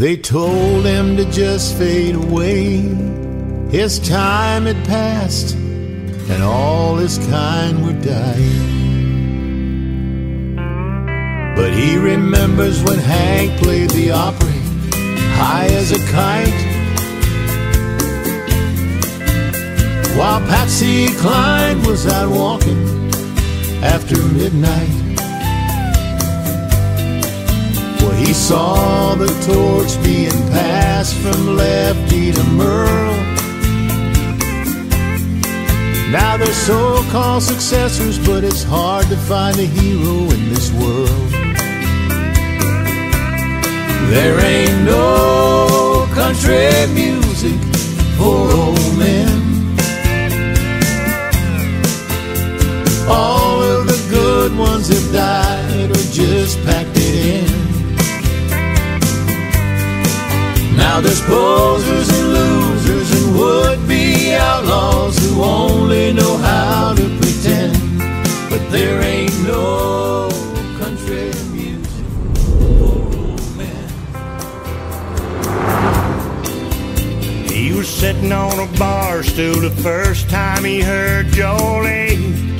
They told him to just fade away. His time had passed, and all his kind were dying. But he remembers when Hank played the Opry, high as a kite. While Patsy Cline was out walking after midnight. Saw the torch being passed from Lefty to Merle. Now they're so-called successors, but it's hard to find a hero in this world. There ain't no country music for old men. All of the good ones have died or just packed it in. Now there's posers and losers and would-be outlaws who only know how to pretend. But there ain't no country music for old men. He was sitting on a bar stool the first time he heard Jolene.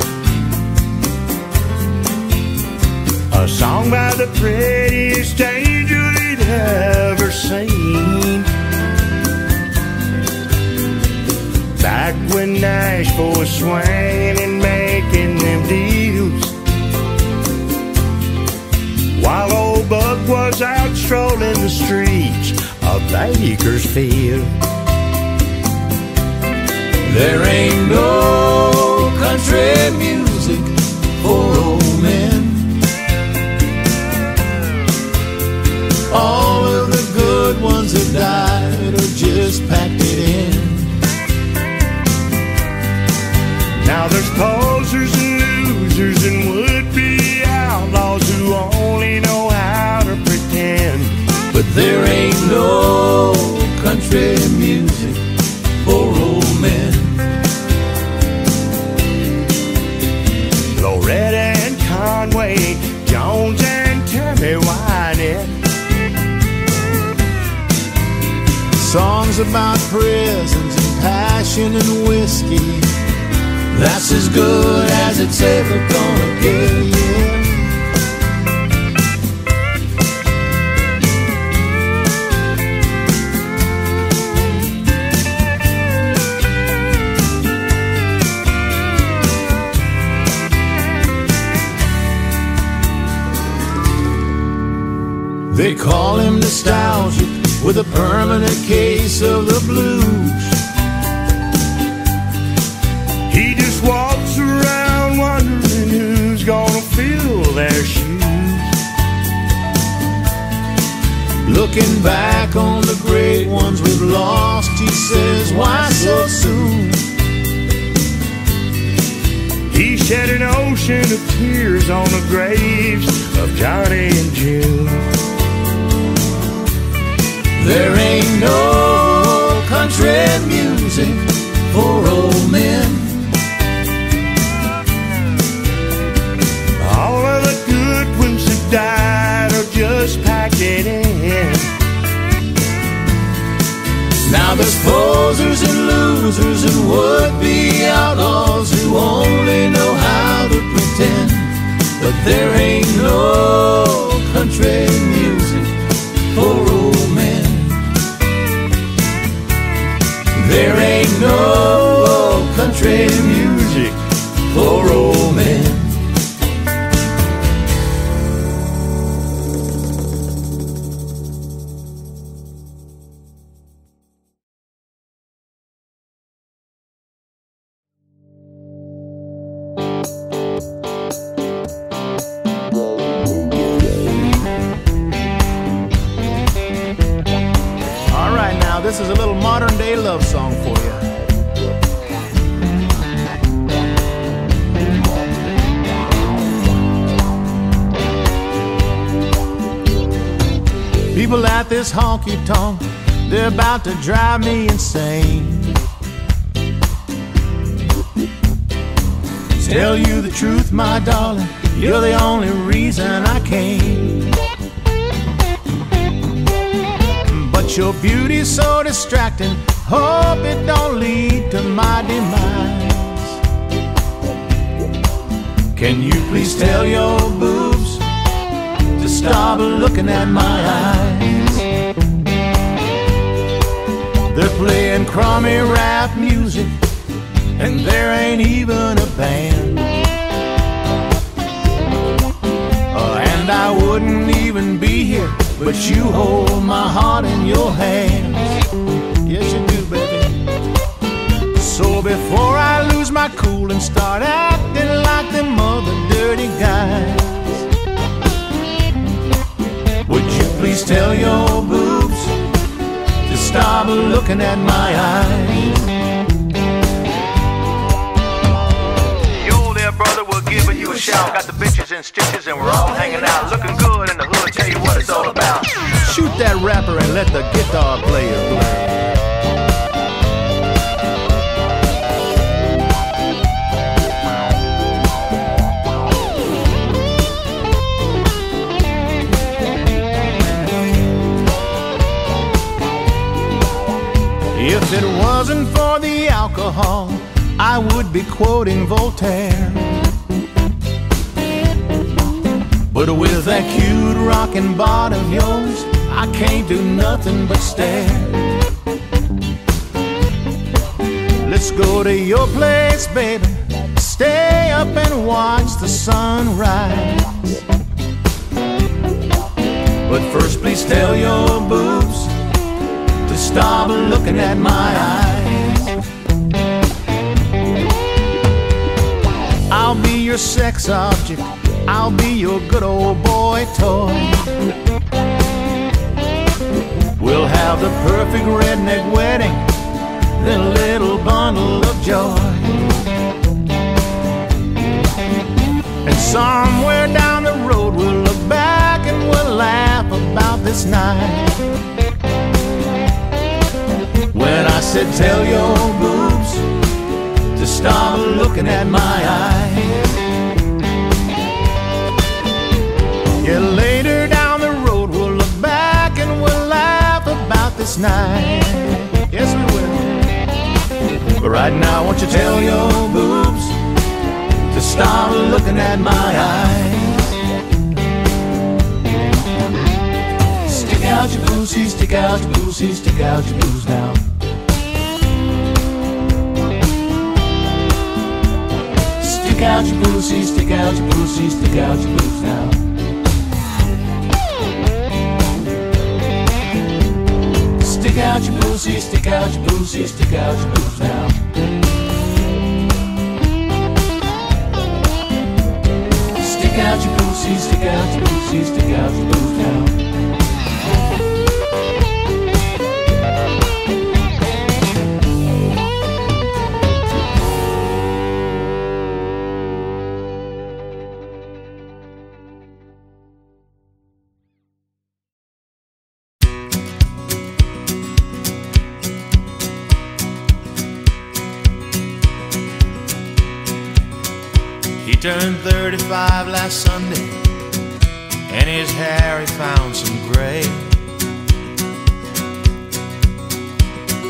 A song by the prettiest angel he'd ever seen. Back when Nashville was swinging and making them deals. While old Buck was out strolling the streets of Bakersfield. There ain't no country music for old men. All of the good ones have died or just packed it in. Now there's posers and losers and would-be outlaws who only know how to pretend. But there ain't no country music for old men. Loretta and Conway, Jones and Tammy Wynette. Songs about prisons and passion and whiskey. That's as good as it's ever gonna get. They call him nostalgic with a permanent case of the blues. Looking back on the great ones we've lost, he says, why so soon? He shed an ocean of tears on the graves of Johnny and June. There ain't no country music for old men. Now there's posers and losers and would-be outlaws who only know how to pretend. But there ain't no country they're to drive me insane. Tell you the truth, my darling, you're the only reason I came. But your beauty's so distracting. Hope it don't lead to my demise. Can you please tell your boobs to stop looking at my eyes? Playing crummy rap music, and there ain't even a band. Uh, and I wouldn't even be here, but you hold my heart in your hands. Yes, you do, baby. So before I lose my cool and start acting like them other dirty guys, would you please tell your boobs to stop looking at my eyes? Yo, there, brother, we're giving you a shout. Got the bitches in stitches and we're all hanging out. Looking good in the hood, tell you what it's all about. Shoot that rapper and let the guitar player play. If it wasn't for the alcohol, I would be quoting Voltaire. But with that cute rockin' bod of yours, I can't do nothing but stare. Let's go to your place, baby. Stay up and watch the sunrise. But first, please tell your looking at my eyes. I'll be your sex object. I'll be your good old boy toy. We'll have the perfect redneck wedding, then a little bundle of joy. And somewhere down the road, we'll look back and we'll laugh about this night. When I said, Tell your boobs to stop looking at my eyes. Yeah, later down the road, we'll look back and we'll laugh about this night. Yes, we will. But right now, won't you tell your boobs to stop looking at my eyes? Out your boozy, stick out your boozy, stick out your boobs now. Stick out your boozy, stick out your boozy, stick out your boobs now. Stick out your boozy, stick out your boozy, stick out your boobs now. Stick out your boozy, stick out last Sunday, and his hair he found some gray.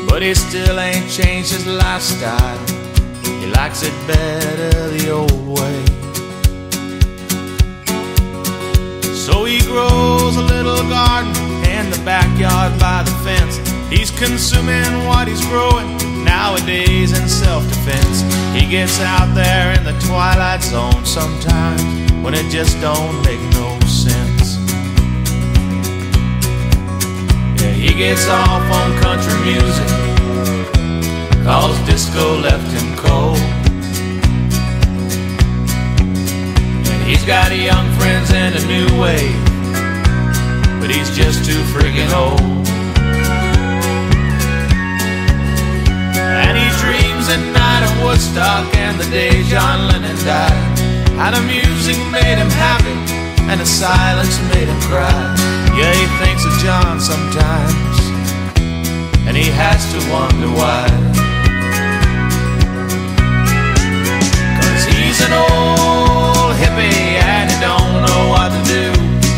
But he still ain't changed his lifestyle. He likes it better the old way. So he grows a little garden in the backyard by the fence. He's consuming what he's growing nowadays in self defense. He gets out there in the twilight zone sometimes when it just don't make no sense. Yeah, he gets off on country music, cause disco left him cold. And he's got a young friends and a new wave, but he's just too friggin' old. And he dreams at night of Woodstock and the day John Lennon died. And the music made him happy, and the silence made him cry. Yeah, he thinks of John sometimes, and he has to wonder why. Cause he's an old hippie, and he don't know what to do.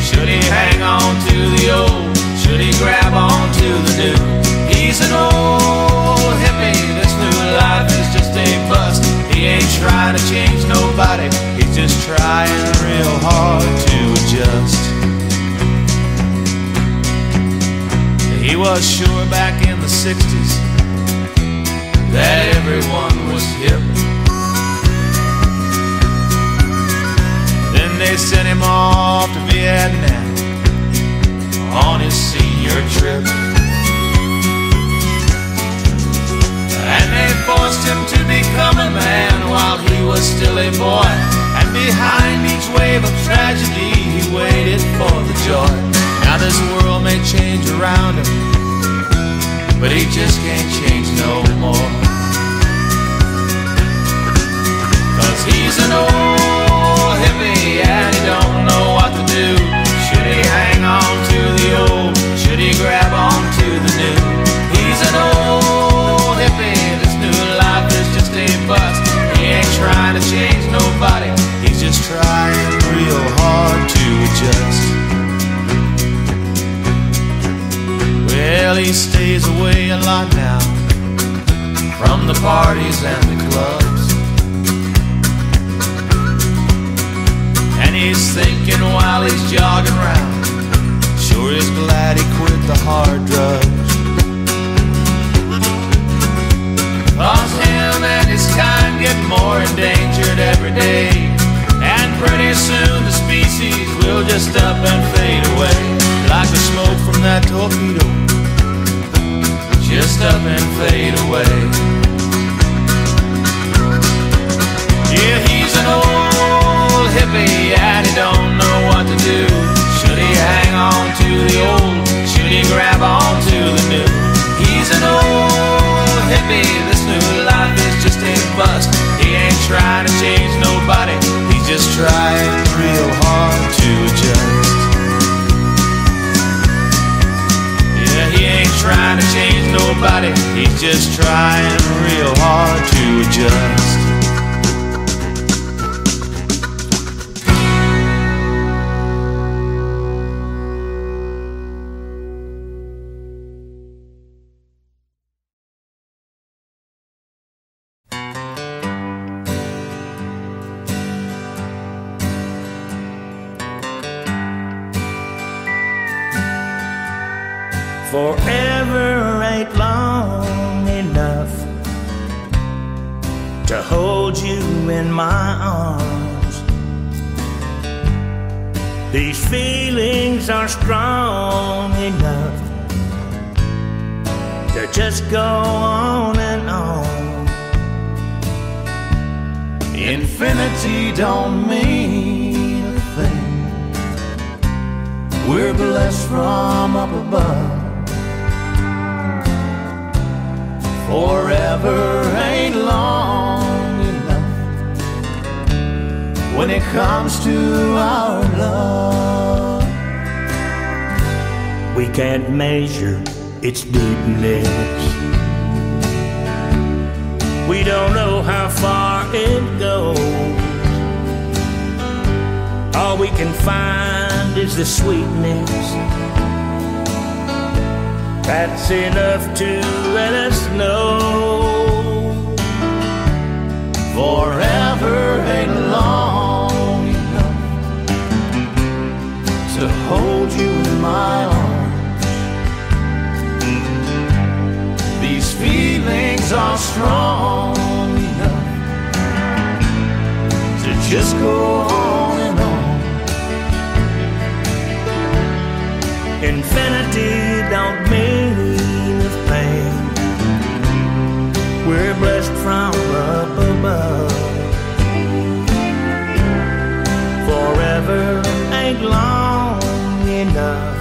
Should he hang on to the old? Should he grab on to the new? He's an old hippie, this new life is just a bust. He ain't trying to change. He's just trying real hard to adjust. He was sure back in the 60s that everyone was hip. Then they sent him off to Vietnam on his senior trip. And they forced him to become a man while he was still a boy. And behind each wave of tragedy, he waited for the joy. Now this world may change around him, but he just can't change no more. Cause he's an old change nobody, he's just trying real hard to adjust. Strong enough to just go on and on. Infinity don't mean a thing. We're blessed from up above. Forever ain't long enough when it comes to our love. We can't measure its deepness. We don't know how far it goes. All we can find is the sweetness. That's enough to let us know. Forever ain't long enough to hold you in my arms. Are strong enough to just go on and on. Infinity don't mean a thing. We're blessed from up above. Forever ain't long enough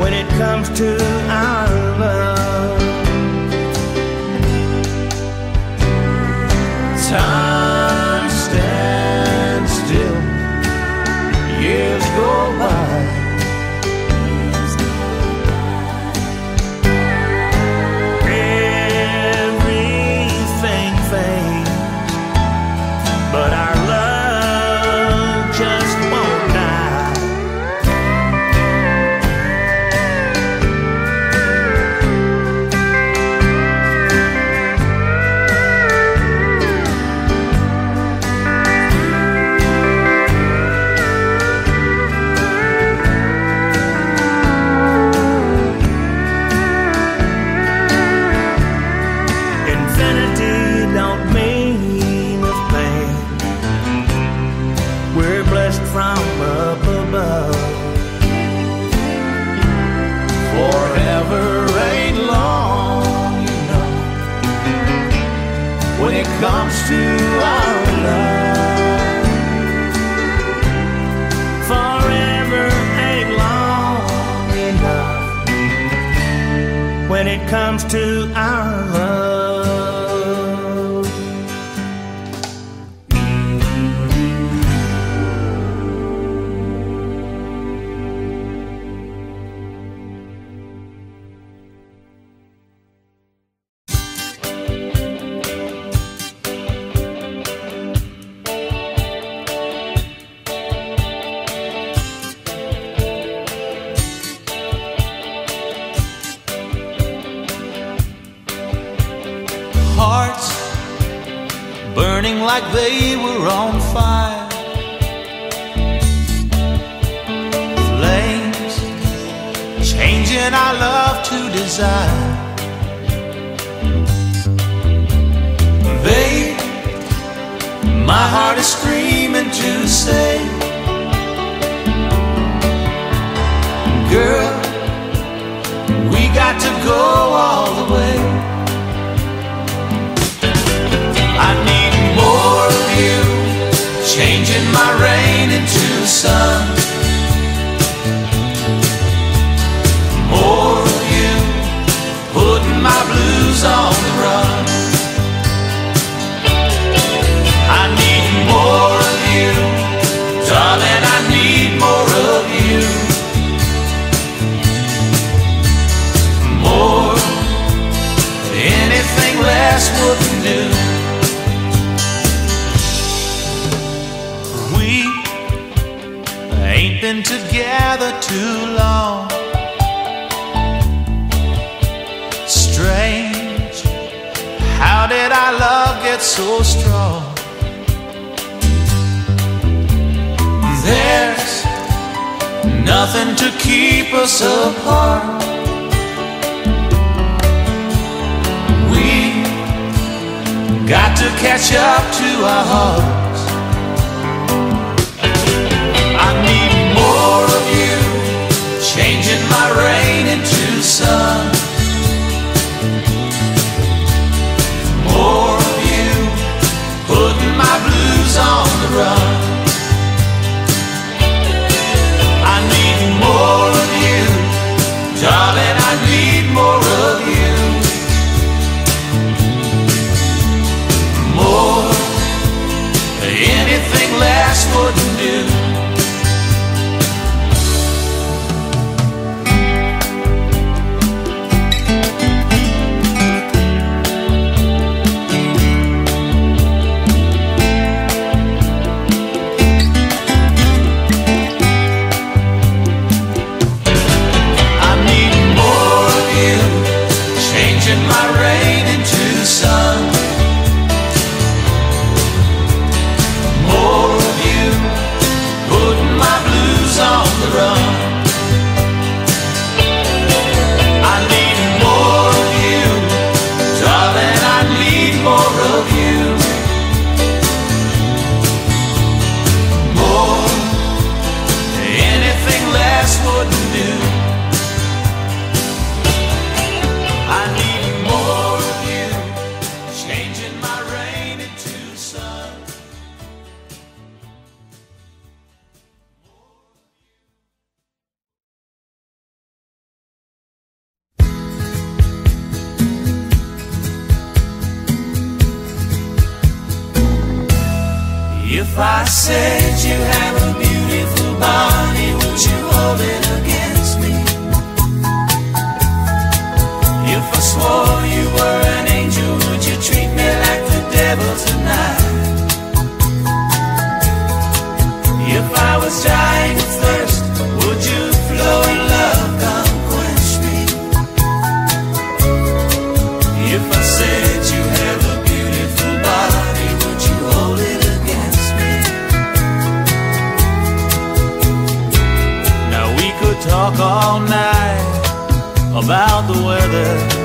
when it comes to our love. Time and I love to desire. Babe, my heart is screaming to say, Girl, we got to go all the way. I need more of you, changing my rain into sun. moves on? so strong. There's nothing to keep us apart. We got to catch up to our heart. just wouldn't do. I need more of you, changing my rain into sun. If I said you had moment other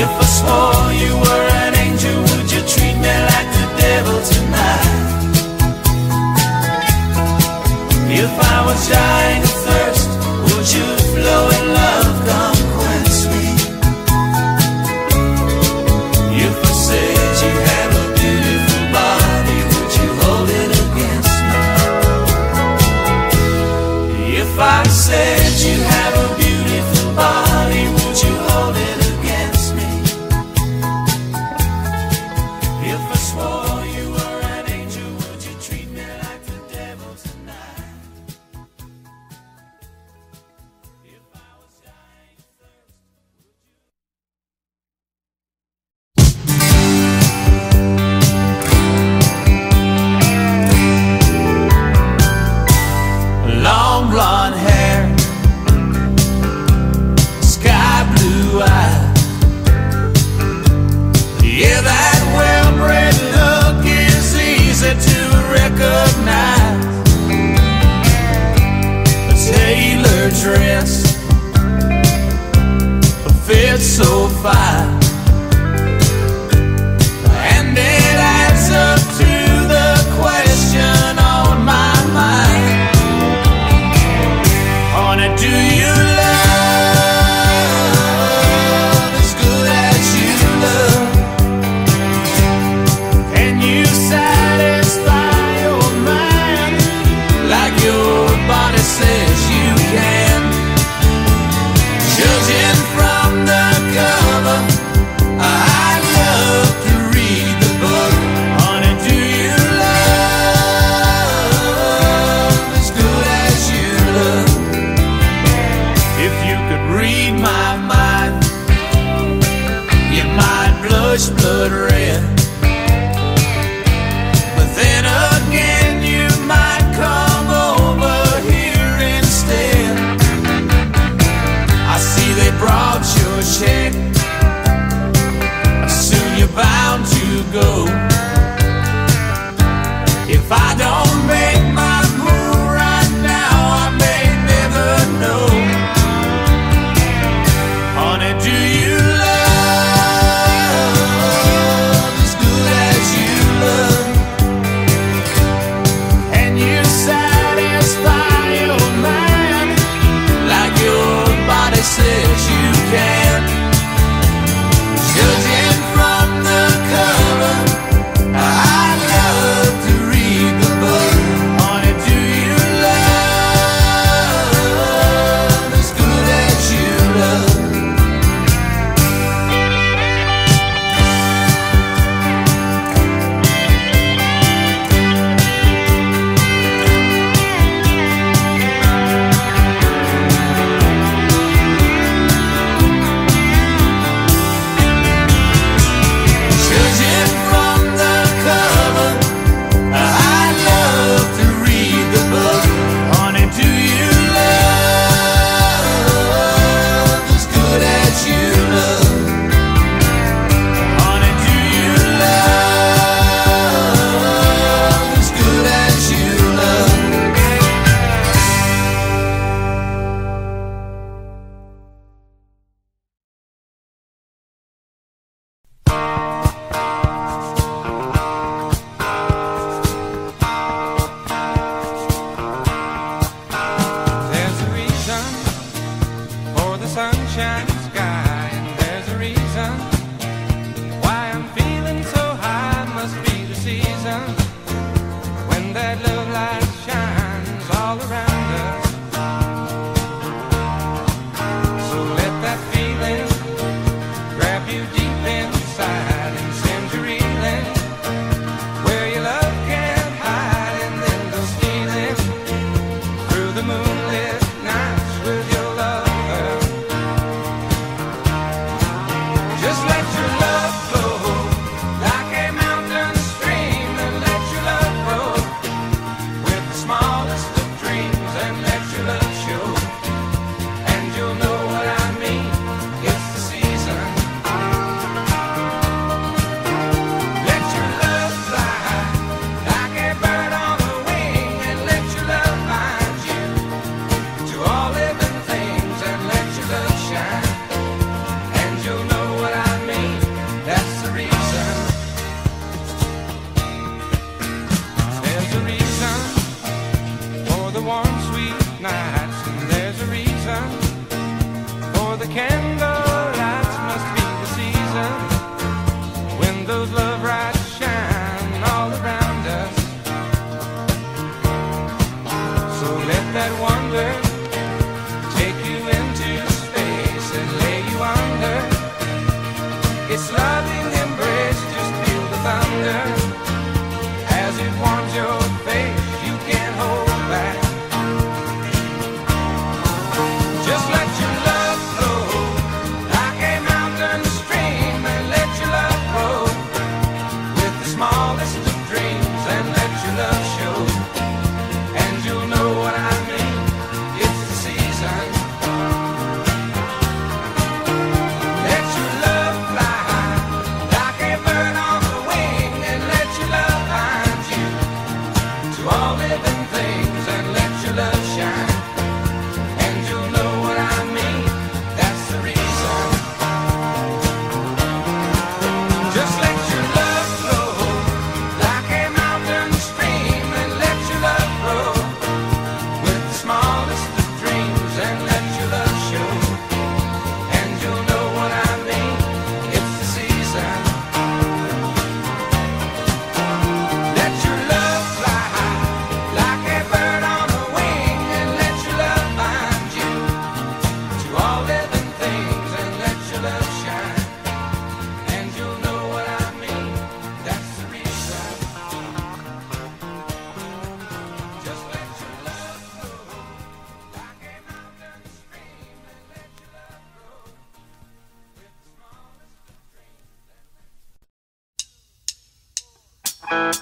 If I swore you all around thunder as it warms your A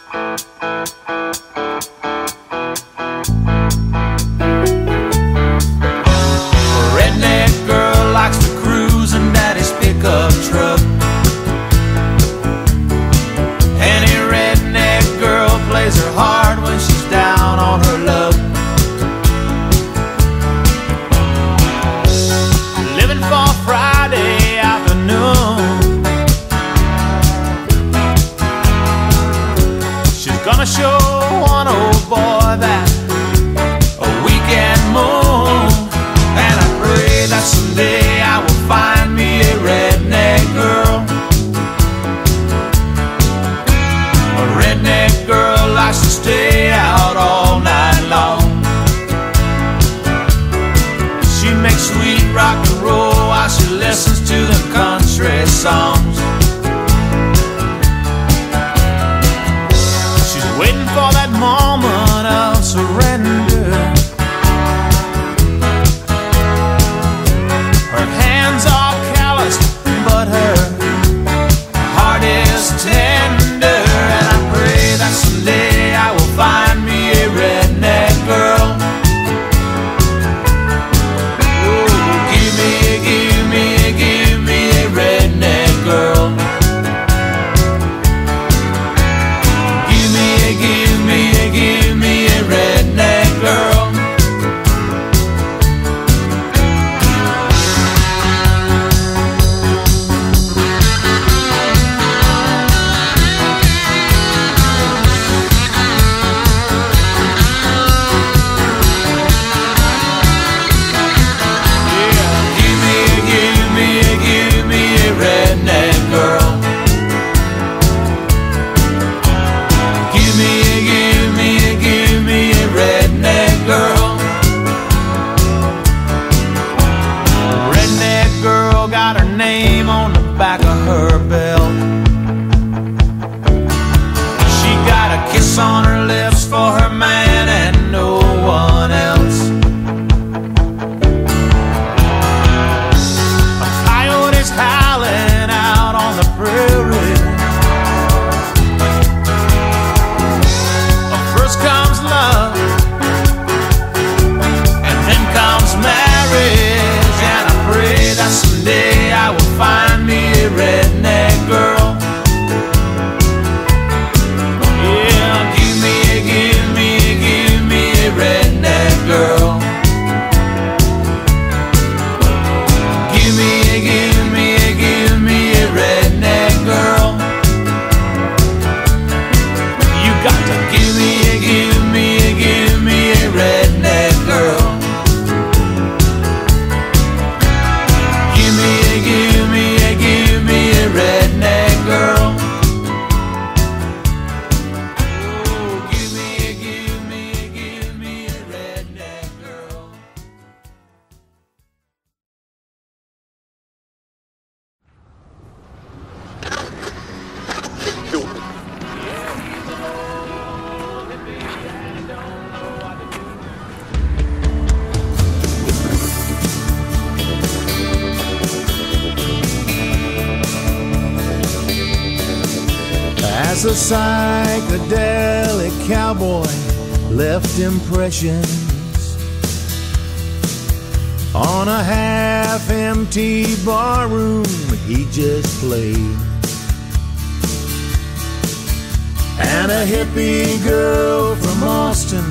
And a hippie girl from Austin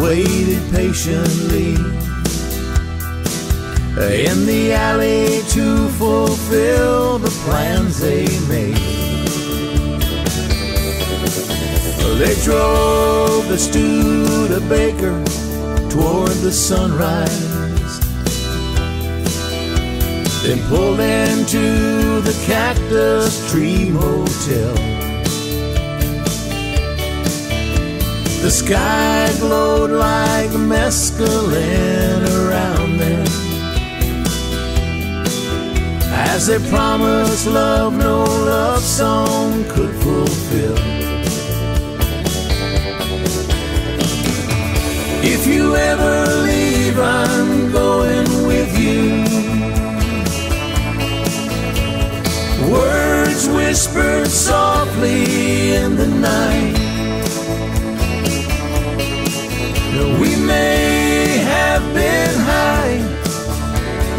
waited patiently in the alley to fulfill the plans they made. They drove the Studebaker toward the sunrise. Then pulled into the Cactus Tree Motel. The sky glowed like mescaline around them as they promised love no love song could fulfill. If you ever leave, I'm going with you. Words whispered softly in the night. We may have been high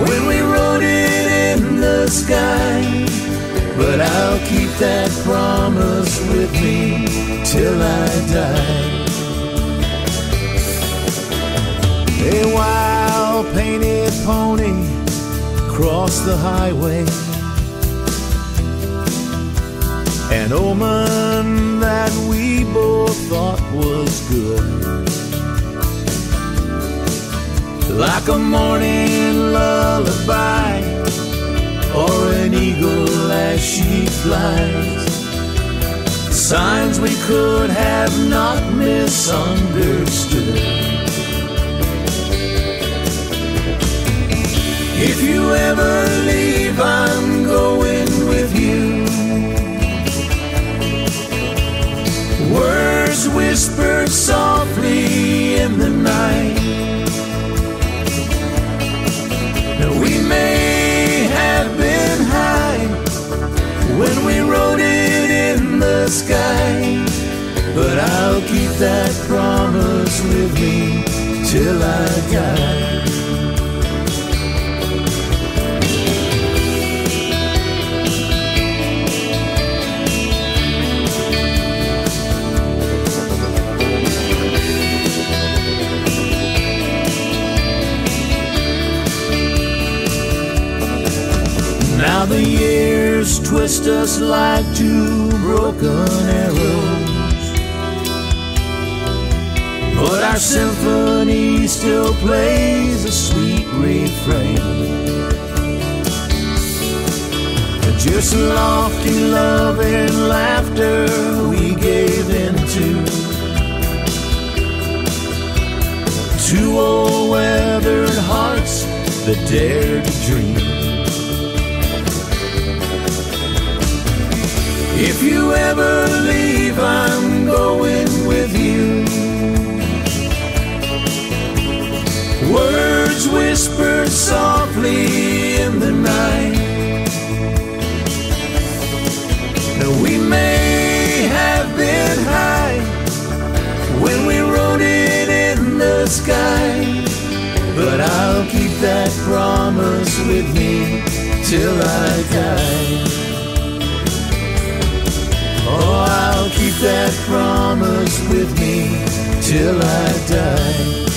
when we wrote it in the sky, but I'll keep that promise with me till I die. A wild painted pony crossed the highway. An omen that we both thought was good. Like a morning lullaby or an eagle as she flies. Signs we could have not misunderstood. If you ever leave, I'm going with you. Words whispered softly in the night. When we wrote it in the sky, but I'll keep that promise with me till I die. Now the years twist us like two broken arrows. But our symphony still plays a sweet refrain. Just lofty love and laughter we gave into. Two old weathered hearts that dared to dream. If you ever leave, I'm going with you. Words whispered softly in the night. Now we may have been high when we wrote it in the sky, but I'll keep that promise with me till I die. Keep that promise with me till I die.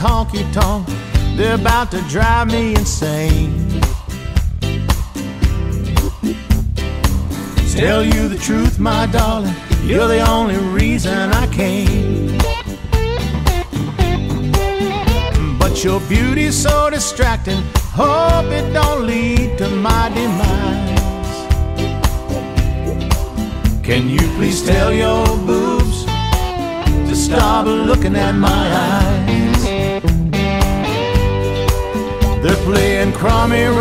Honky tonk, they're about to drive me insane. Tell you the truth, my darling, you're the only reason I came. But your beauty's so distracting, hope it don't lead to my demise. Can you please tell your boobs to stop looking at my eyes? Playing crummy.